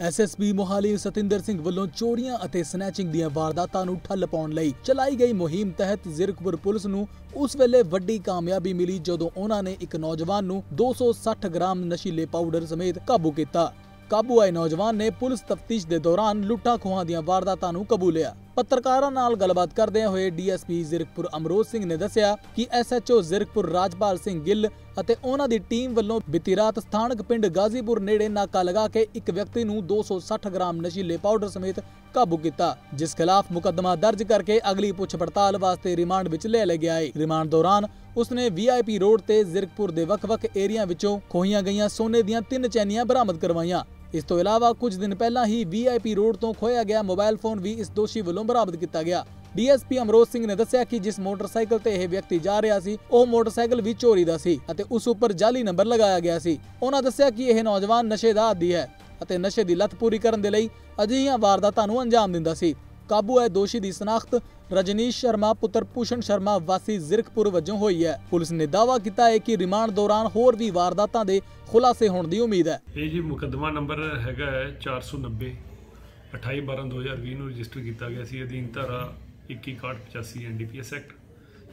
SSP Mohali Satinder Singh ਵੱਲੋਂ ਚੋਰੀਆਂ ਅਤੇ ਸਨੈਚਿੰਗ ਦੀਆਂ ਵਾਰਦਾਤਾਂ ਨੂੰ ਠੱਲ ਪਾਉਣ ਲਈ ਚਲਾਈ ਗਈ ਮੁਹਿੰਮ ਤਹਿਤ ਜ਼ਿਰਕਪੁਰ ਪੁਲਿਸ ਨੂੰ ਉਸ ਵੇਲੇ ਵੱਡੀ ਕਾਮਯਾਬੀ ਮਿਲੀ ਜਦੋਂ ਉਹਨਾਂ ਨੇ ਇੱਕ ਨੌਜਵਾਨ ਨੂੰ 260 ਗ੍ਰਾਮ ਨਸ਼ੀਲੇ ਪਾਊਡਰ ਸਮੇਤ ਕਾਬੂ ਕੀਤਾ। ਕਾਬੂ ਆਏ ਨੌਜਵਾਨ ਨੇ ਪੁਲਿਸ ਤਫਤੀਸ਼ ਦੇ ਦੌਰਾਨ ਲੁੱਟਾਂ ਖੋਹਾਂ ਦੀਆਂ ਵਾਰਦਾਤਾਂ ਨੂੰ ਕਬੂਲਿਆ। ਪੱਤਰਕਾਰਾਂ ਨਾਲ ਗੱਲਬਾਤ ਕਰਦਿਆਂ ਹੋਏ ਡੀਐਸਪੀ ਜ਼ਿਰਕਪੁਰ ਅਮਰੋਜ਼ ਸਿੰਘ ਨੇ ਦੱਸਿਆ ਕਿ ਐਸਐਚਓ ਜ਼ਿਰਕਪੁਰ ਰਾਜਪਾਲ ਸਿੰਘ ਗਿੱਲ ਅਤੇ ਉਹਨਾਂ ਦੀ ਟੀਮ ਵੱਲੋਂ ਬੀਤੀ ਰਾਤ ਸਥਾਨਕ ਪਿੰਡ ਗਾਜ਼ੀਪੁਰ ਨੇੜੇ ਨਾਕਾ ਲਗਾ ਕੇ ਇੱਕ ਵਿਅਕਤੀ ਨੂੰ 260 ਗ੍ਰਾਮ ਨਸ਼ੀਲੇ ਪਾਊਡਰ ਸਮੇਤ ਕਾਬੂ ਕੀਤਾ, ਜਿਸ ਖਿਲਾਫ ਮੁਕੱਦਮਾ ਦਰਜ ਕਰਕੇ ਅਗਲੀ ਪੁੱਛ ਪੜਤਾਲ ਵਾਸਤੇ ਰਿਮਾਂਡ ਵਿੱਚ ਲੈ ਲਿਆ ਗਿਆ ਹੈ ਰਿਮਾਂਡ ਦੌਰਾਨ ਉਸਨੇ ਵੀਆਈਪੀ ਰੋਡ ਤੇ ਜ਼ਿਰਕਪੁਰ ਦੇ ਵੱਖ-ਵੱਖ ਏਰੀਆ ਵਿੱਚੋਂ ਖੋਹੀਆਂ ਗਈਆਂ ਸੋਨੇ ਦੀਆਂ ਤਿੰਨ ਚੈਨੀਆਂ ਬਰਾਮਦ ਕਰਵਾਈਆਂ। ਇਸ ਤੋਂ ਇਲਾਵਾ ਕੁਝ ਦਿਨ ਪਹਿਲਾਂ ਹੀ ਵੀਆਈਪੀ ਰੋਡ ਤੋਂ ਖੋਇਆ ਗਿਆ ਮੋਬਾਈਲ ਫੋਨ ਵੀ ਇਸ ਦੋਸ਼ੀ ਵੱਲੋਂ ਬਰਾਮਦ ਕੀਤਾ ਗਿਆ। ਡੀਐਸਪੀ ਅਮਰੋਜ਼ ਸਿੰਘ ਨੇ ਦੱਸਿਆ ਕਿ ਜਿਸ ਮੋਟਰਸਾਈਕਲ ਤੇ ਇਹ ਵਿਅਕਤੀ ਜਾ ਰਿਹਾ ਸੀ, ਉਹ ਮੋਟਰਸਾਈਕਲ ਵੀ ਚੋਰੀ ਦਾ ਸੀ ਅਤੇ ਉਸ ਉੱਪਰ ਜਾਲੀ ਨੰਬਰ ਲਗਾਇਆ ਗਿਆ ਸੀ। ਉਹਨਾਂ ਦੱਸਿਆ ਕਿ ਇਹ ਨੌਜਵਾਨ ਨਸ਼ੇ ਦਾ ਆਦੀ ਹੈ ਅਤੇ ਨਸ਼ੇ ਦੀ ਲਤ ਪੂਰੀ ਕਰਨ ਦੇ ਲਈ ਅਜਿਹੀਆਂ ਵਾਰਦਾਤਾਂ ਨੂੰ ਅੰਜਾਮ ਦਿੰਦਾ ਸੀ। ਕਾਬੂ ਹੈ ਦੋਸ਼ੀ ਦੀ ਸਨਾਖਤ। ਰਜਨੀਸ਼ ਸ਼ਰਮਾ ਪੁੱਤਰ ਭੂਸ਼ਣ ਸ਼ਰਮਾ ਵਾਸੀ ਜ਼ਿਰਕਪੁਰ ਵਜੋਂ ਹੋਈ ਹੈ। ਪੁਲਿਸ ਨੇ ਦਾਅਵਾ ਕੀਤਾ ਹੈ ਕਿ ਰਿਮਾਂਡ ਦੌਰਾਨ ਹੋਰ ਵੀ ਵਾਰਦਾਤਾਂ ਦੇ ਖੁਲਾਸੇ ਹੋਣ ਦੀ ਉਮੀਦ ਹੈ। ਇਹ ਜੀ ਮੁਕੱਦਮਾ ਨੰਬਰ ਹੈਗਾ 490 28 12 2020 ਨੂੰ ਰਜਿਸਟਰ ਕੀਤਾ ਗਿਆ ਸੀ। ਅਧੀਨ ਧਾਰਾ 2185 ਐਨਡੀਪੀਐਸ ਐਕਟ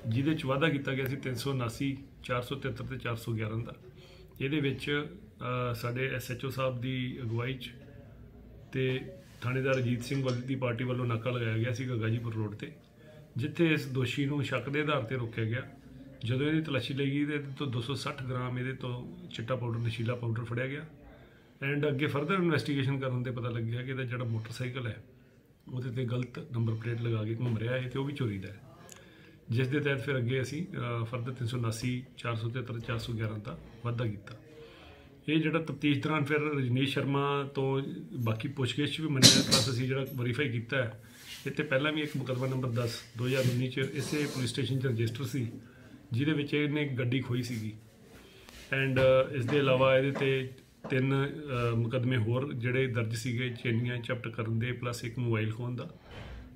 ਜਿਹਦੇ ਚ ਵਾਅਦਾ ਕੀਤਾ ਗਿਆ ਸੀ 379 473 ਤੇ 411 ਦਾ। ਇਹਦੇ ਵਿੱਚ ਅ, ਸਾਡੇ ਐਸਐਚਓ ਸਾਹਿਬ ਦੀ ਅਗਵਾਈ ਚ ਤੇ ਥਾਣੇਦਾਰ ਅਜੀਤ ਸਿੰਘ ਵੱਲ ਦੀ ਪਾਰਟੀ ਵੱਲੋਂ ਨਾਕਾ ਲਗਾਇਆ ਗਿਆ ਸੀ ਗਾਜੀਪੁਰ ਰੋਡ ਤੇ, ਜਿੱਥੇ ਇਸ ਦੋਸ਼ੀ ਨੂੰ ਸ਼ੱਕ ਦੇ ਆਧਾਰ ਤੇ ਰੋਕਿਆ ਗਿਆ। ਜਦੋਂ ਇਹਦੀ ਤਲਾਸ਼ੀ ਲਈ ਗਈ ਤੇ ਇਹਦੇ ਤੋਂ 260 ਗ੍ਰਾਮ ਇਹਦੇ ਤੋਂ ਚਿੱਟਾ ਪਾਊਡਰ, ਨਸ਼ੀਲਾ ਪਾਊਡਰ ਫੜਿਆ ਗਿਆ। ਐਂਡ ਅੱਗੇ ਫਰਦਰ ਇਨਵੈਸਟੀਗੇਸ਼ਨ ਕਰਨ ਤੇ ਪਤਾ ਲੱਗਿਆ ਕਿ ਇਹਦਾ ਜਿਹੜਾ ਮੋਟਰਸਾਈਕਲ ਹੈ, ਉਹਦੇ ਤੇ ਗਲਤ ਨੰਬਰ ਪਲੇਟ ਲਗਾ ਕੇ ਘੁੰਮ ਰਿਹਾ ਹੈ ਤੇ ਉਹ ਵੀ ਚੋਰੀ ਦਾ ਹੈ। ਜਿਸ ਦੇ ਤਹਿਤ ਫਿਰ ਅੱਗੇ ਅਸੀਂ ਫਰਦਰ 379 473 411 ਦਾ ਵਾਧਾ ਕੀਤਾ। ਇਹ ਜਿਹੜਾ ਤਫਤੀਸ਼ ਦੌਰਾਨ ਫਿਰ ਰਜਨੀਸ਼ ਸ਼ਰਮਾ ਤੋਂ ਬਾਕੀ ਪੁੱਛਗਿੱਛ ਵੀ ਮੰਨਿਆ ਪਲੱਸ ਅਸੀਂ ਜਿਹੜਾ ਵੈਰੀਫਾਈ ਕੀਤਾ ਹੈ ਇਹ ਤੇ ਪਹਿਲਾਂ ਵੀ ਇੱਕ ਮੁਕੱਦਮਾ ਨੰਬਰ 10 2019 ਚ ਇਸੇ ਪੁਲਿਸ ਸਟੇਸ਼ਨ 'ਚ ਰਜਿਸਟਰ ਸੀ ਜਿਹਦੇ ਵਿੱਚ ਇਹਨੇ ਗੱਡੀ ਖੋਈ ਸੀਗੀ। ਐਂਡ ਇਸ ਦੇ ਇਲਾਵਾ ਇਹਦੇ ਤੇ ਤਿੰਨ ਅ, ਮੁਕੱਦਮੇ ਹੋਰ ਜਿਹੜੇ ਦਰਜ ਸੀਗੇ ਚੇਨੀਆਂ ਚਪਟ ਕਰਨ ਦੇ ਪਲੱਸ ਇੱਕ ਮੋਬਾਈਲ ਖੋਹਣ ਦਾ।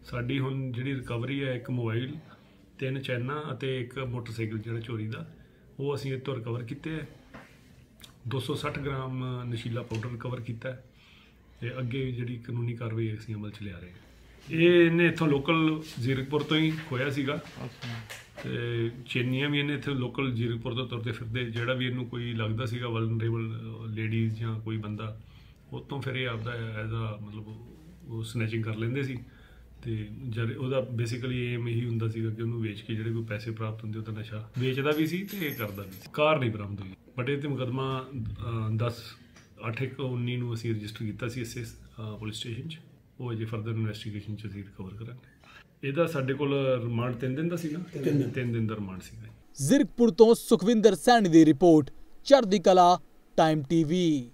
ਸਾਡੀ ਹੁਣ ਜਿਹੜੀ ਰਿਕਵਰੀ ਹੈ ਇੱਕ ਮੋਬਾਈਲ ਤਿੰਨ ਚੈਨਾਂ ਅਤੇ ਇੱਕ ਮੋਟਰਸਾਈਕਲ ਜਿਹੜਾ ਚੋਰੀ ਦਾ ਉਹ ਅਸੀਂ ਇਹ ਤੋਂ ਰਿਕਵਰ ਕੀਤੇ ਹੈ। 260 ਗ੍ਰਾਮ ਨਸ਼ੀਲਾ ਪਾਊਡਰ ਰਿਕਵਰ ਕੀਤਾ ਹੈ ਤੇ ਅੱਗੇ ਜਿਹੜੀ ਕਾਨੂੰਨੀ ਕਾਰਵਾਈ ਅਸੀਂ ਅਮਲ ਚ ਲਿਆ ਰਹੇ ਹਾਂ। ਇਹ ਇਹਨੇ ਇੱਥੋਂ ਲੋਕਲ ਜ਼ੀਰਕਪੁਰ ਤੋਂ ਹੀ ਖੋਇਆ ਸੀਗਾ। ਤੇ ਚੇਨੀਆਂ ਵੀ ਇਹਨੇ ਇੱਥੇ ਲੋਕਲ ਜ਼ੀਰਕਪੁਰ ਤੋਂ ਤੁਰਦੇ ਫਿਰਦੇ। ਜਿਹੜਾ ਵੀ ਇਹਨੂੰ ਕੋਈ ਲੱਗਦਾ ਸੀਗਾ ਵਲਨਰੇਬਲ ਲੇਡੀਜ਼ ਜਾਂ ਕੋਈ ਬੰਦਾ ਉਹ ਤੋਂ ਫਿਰ ਇਹ ਆਪਦਾ ਐਜ਼ ਆ ਮਤਲਬ ਉਹ ਸਨੈਚਿੰਗ ਕਰ ਲੈਂਦੇ ਸੀ। ਤੇ ਜਦ ਉਹਦਾ ਬੇਸਿਕਲੀ ਏਮ ਇਹੀ ਹੁੰਦਾ ਸੀਗਾ ਕਿ ਉਹਨੂੰ ਵੇਚ ਕੇ ਜਿਹੜੇ ਕੋਈ ਪੈਸੇ ਪ੍ਰਾਪਤ ਹੁੰਦੇ ਉਹ ਤਾਂ ਨਸ਼ਾ ਵੇਚਦਾ ਵੀ ਸੀ ਤੇ ਕਰਦਾ ਵੀ ਸੀ। ਕਾਰ ਨਹੀਂ ਬਰਾਮਦ ਹੋਈ। ਬਟ ਇਹ ਤੇ ਮੁਕਦਮਾ 10 8/19 ਨੂੰ ਅਸੀਂ ਰਜਿਸਟਰ ਕੀਤਾ ਸੀ ਇਸੇ ਪੁਲਿਸ ਸਟੇਸ਼ਨ 'ਚ। ਉਹ ਅਜੇ ਫਰਦਰ ਇਨਵੈਸਟੀਗੇਸ਼ਨ 'ਚ ਅਸੀਂ ਰਿਕਵਰ ਕਰਾਂਗੇ। ਇਹਦਾ ਸਾਡੇ ਕੋਲ ਰਿਮਾਂਡ 3 ਦਿਨ ਦਾ ਸੀਗਾ? 3 ਦਿਨ ਦਾ। ਰਿਮਾਂਡ ਸੀਗਾ। ਜ਼ਿਰਕਪੁਰ ਤੋਂ ਸੁਖਵਿੰਦਰ ਸੈਣੀ ਦੀ ਰਿਪੋਰਟ ਚੜ੍ਹਦੀ ਕਲਾ ਟਾਈਮ ਟੀਵੀ